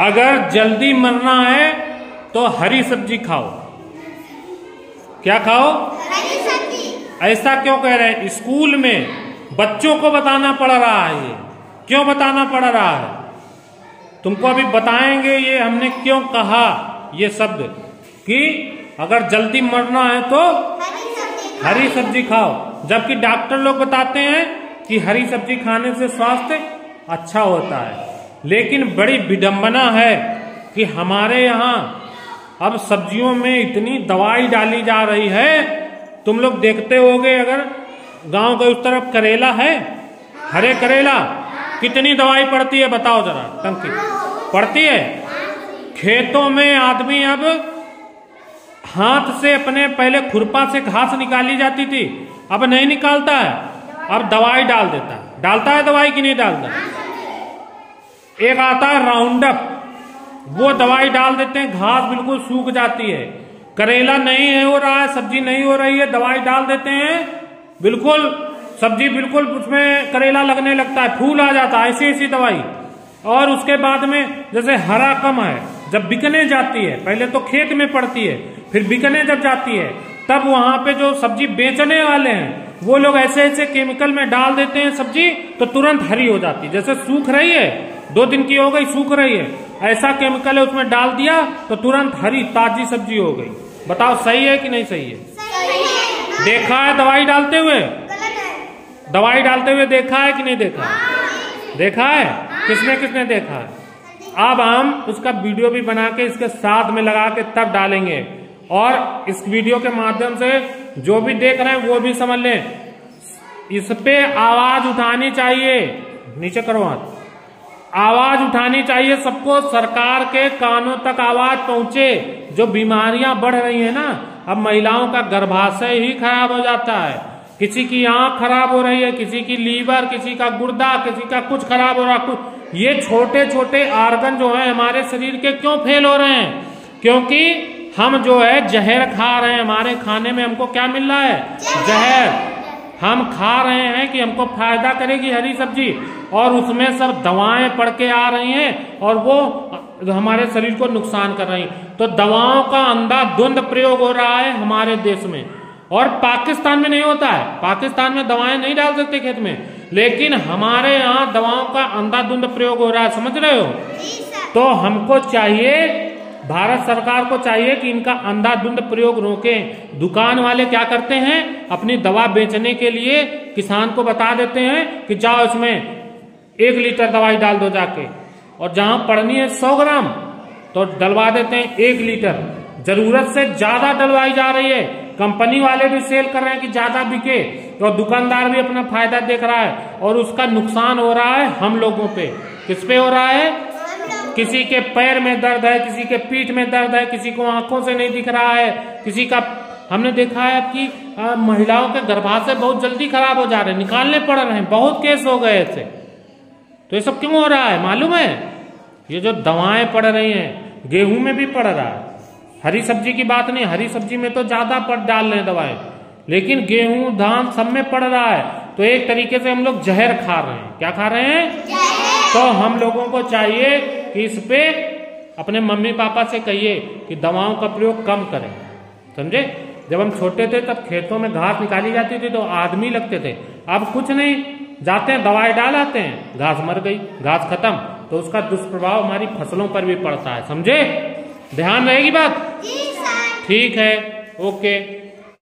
अगर जल्दी मरना है तो हरी सब्ज़ी खाओ। क्या खाओ? हरी सब्ज़ी। ऐसा क्यों कह रहे हैं? स्कूल में बच्चों को बताना पड़ रहा है। ये क्यों बताना पड़ रहा है? तुमको अभी बताएँगे ये हमने क्यों कहा ये शब्द कि अगर जल्दी मरना है तो हरी सब्ज़ी हरी सब्ज़ी खाओ। जबकि डॉक्टर लोग बताते हैं कि हरी सब्ज़ी खाने से स्वास्थ्य अच्छा होता है। लेकिन बड़ी विडम्बना है कि हमारे यहाँ अब सब्जियों में इतनी दवाई डाली जा रही है। तुम लोग देखते होगे अगर गाँव के उस तरफ़ करेला है, हरे करेला, कितनी दवाई पड़ती है बताओ जरा, टंकी। पड़ती है? खेतों में आदमी अब हाथ से अपने पहले खुरपा से घास निकाली जाती थी, अब नहीं निकालता है, अब दवाई डाल देता है। डालता है दवाई कि नहीं डालता? एक आता है राउंडअप वो दवाई डाल देते हैं, घास बिल्कुल सूख जाती है। करेला नहीं है हो रहा है, सब्ज़ी नहीं हो रही है, दवाई डाल देते हैं, बिल्कुल, सब्ज़ी बिल्कुल उसमें करेला लगने लगता है, फूल आ जाता है, ऐसी ऐसी दवाई। और उसके बाद में जैसे हरा कम है, जब बिकने जाती है, पहले तो खेत में पड़ती है, फिर बिकने जब जाती है, तब वहाँ पे जो सब्ज़ी बेचने वाले हैं, वो लोग ऐसे ऐसे केमिकल में डाल देते हैं सब्ज़ी तो तुरंत हरी हो जाती है। जैसे सूख रही है दो दिन की हो गई, सूख रही है। ऐसा केमिकल है, उसमें डाल दिया तो तुरंत हरी, ताजी सब्ज़ी हो गई। बताओ, सही है कि नहीं सही है? देखा है, दवाई डालते हुए? दवाई डालते हुए देखा है कि नहीं देखा? है देखा है? किसने किसने देखा है? अब हम उसका वीडियो भी बना के, इसके साथ में लगा के तब डालेंगे। और इस वीडियो के माध्यम से जो भी देख रहे हैं, वो भी समझ लें। इस पे आवाज़ उठानी चाहिए। नीचे करो हाथ। आवाज़ उठानी चाहिए सबको, सरकार के कानों तक आवाज़ पहुँचे। जो बीमारियाँ बढ़ रही है ना, अब महिलाओं का गर्भाशय ही खराब हो जाता है। किसी की आँख खराब हो रही है, किसी की लीवर, किसी का गुर्दा, किसी का कुछ खराब हो रहा, कुछ। ये छोटे छोटे आर्गन जो है, हमारे शरीर के क्यों फेल हो रहे हैं? क्योंकि हम जो है जहर खा रहे हैं। हमारे खाने में हमको क्या मिल रहा है? जहर। हम खा रहे हैं कि हमको फ़ायदा करेगी हरी सब्ज़ी और उसमें सब दवाएँ पड़ के आ रही हैं और वो हमारे शरीर को नुकसान कर रही हैं। तो दवाओं का अंधाधुंध प्रयोग हो रहा है हमारे देश में। और पाकिस्तान में नहीं होता है। पाकिस्तान में दवाएँ नहीं डाल सकते खेत में। लेकिन हमारे यहाँ दवाओं का अंधाधुंध प्रयोग हो रहा है। समझ रहे हो? तो हमको चाहिए भारत सरकार को चाहिए कि इनका अंधाधुंध प्रयोग रोकें। दुकान वाले क्या करते हैं? अपनी दवा बेचने के लिए किसान को बता देते हैं कि जाओ इसमें एक लीटर दवाई डाल दो जाके। और जहाँ पड़नी है सौ ग्राम तो डलवा देते हैं एक लीटर। ज़रूरत से ज़्यादा डलवाई जा रही है। कंपनी वाले भी सेल कर रहे हैं कि ज़्यादा बिके और दुकानदार भी अपना फ़ायदा देख रहा है। और उसका नुकसान हो रहा है हम लोगों पे। किस पे हो रहा है? किसी के पैर में दर्द है किसी के पीठ में दर्द है किसी को आँखों से नहीं दिख रहा है किसी का हमने देखा है कि आ, महिलाओं के गर्भाशय बहुत जल्दी खराब हो जा रहे हैं निकालने पड़ रहे हैं बहुत केस हो गए ऐसे तो ये सब क्यों हो रहा है? मालूम है? ये जो दवाएँ पड़ रही हैं गेहूँ में भी पड़ रहा है। हरी सब्ज़ी की बात नहीं हरी सब्ज़ी में तो ज़्यादा पड़ डाल रहे हैं दवाएँ। लेकिन गेहूँ धान सब में पड़ रहा है। तो एक तरीके से हम लोग जहर खा रहे हैं। क्या खा रहे हैं? तो हम लोगों को चाहिए कि इस पे अपने मम्मी पापा से कहिए कि दवाओं का प्रयोग कम करें। समझे? जब हम छोटे थे तब खेतों में घास निकाली जाती थी तो आदमी लगते थे। अब कुछ नहीं जाते हैं दवाई डाल आते हैं घास मर गई घास खत्म। तो उसका दुष्प्रभाव हमारी फ़सलों पर भी पड़ता है। समझे? ध्यान रहेगी बात? ठीक है ओके।